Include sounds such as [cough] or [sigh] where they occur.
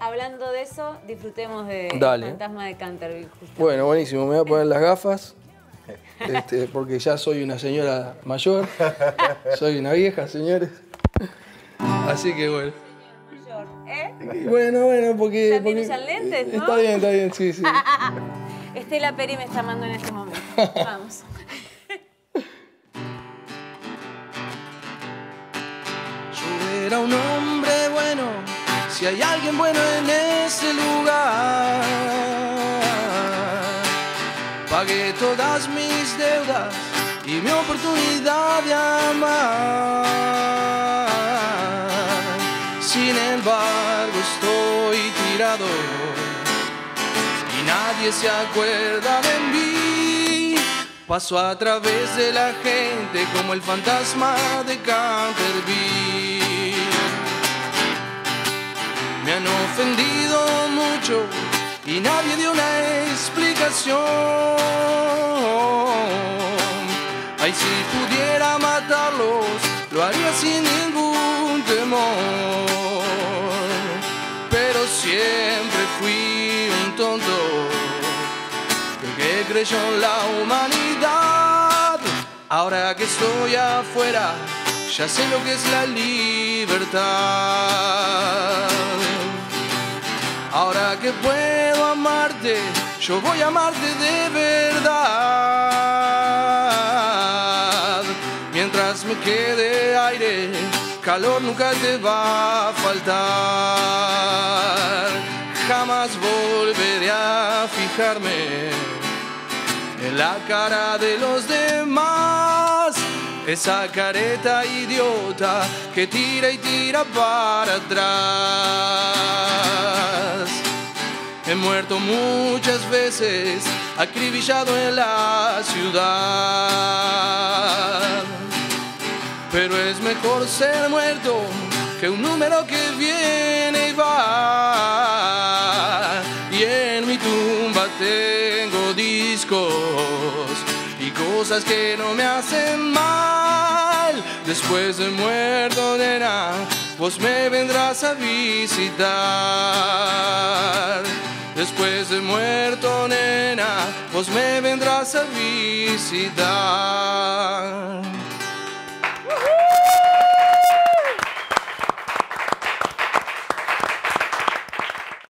hablando de eso, disfrutemos de Dale. Fantasma de Canterville. Bueno, buenísimo. Me voy a poner las gafas. [laughs] este, porque ya soy una señora mayor. Soy una vieja, señores. Así que bueno. ¿Eh? Y Bueno, bueno, porque. Porque- lentes, ¿no? Está bien, está bien, sí, sí. [laughs] Estela Peri me está amando en este momento. [laughs] Vamos. Yo era un hombre bueno, si hay alguien bueno en ese lugar. Pagué todas mis deudas y mi oportunidad de amar. Sin embargo, estoy tirado y nadie se acuerda de mí. Paso a través de la gente como el fantasma de Canterville. Ofendido mucho y nadie dio una explicación. Ay, si pudiera matarlos, lo haría sin ningún temor. Pero siempre fui un tonto que creyó la humanidad. Ahora que estoy afuera, ya sé lo que es la libertad. Que puedo amarte, yo voy a amarte de verdad. Mientras me quede aire, calor nunca te va a faltar. Jamás volveré a fijarme en la cara de los demás. Esa careta idiota que tira y tira para atrás. He muerto muchas veces, acribillado en la ciudad. Pero es mejor ser muerto que un número que viene y va. Y en mi tumba tengo discos y cosas que no me hacen mal. Después de muerto, nena, vos me vendrás a visitar. Después de muerto, nena, vos me vendrás a visitar.